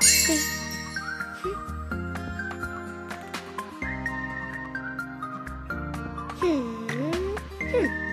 Hmm. Hmm.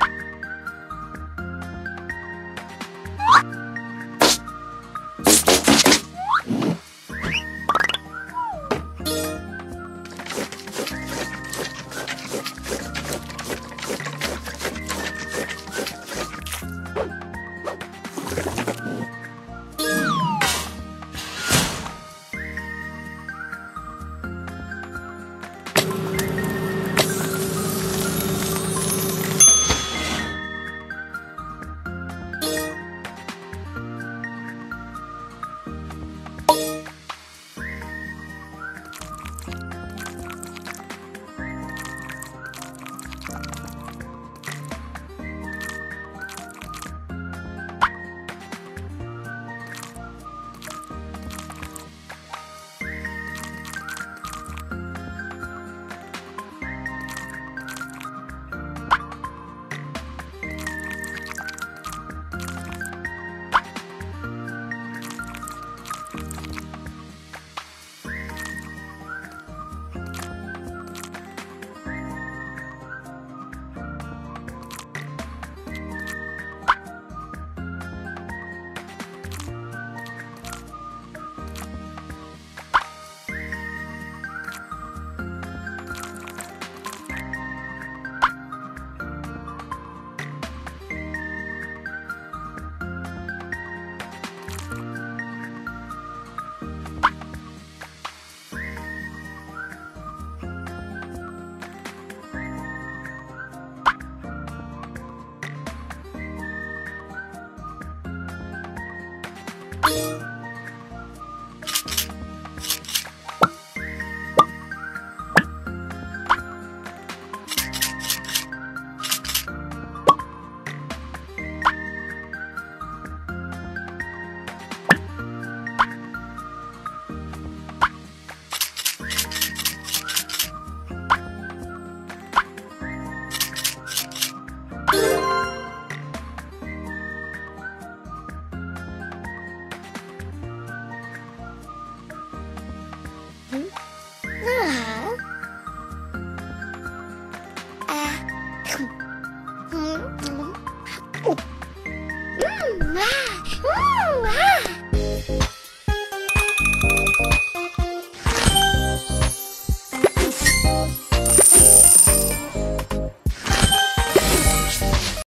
Bye. 嗯嗯，嗯啊，嗯啊。